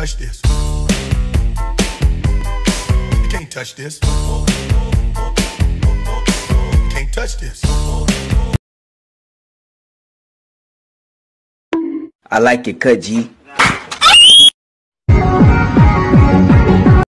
touch this. You can't touch this. You can't touch this. I like it cut G.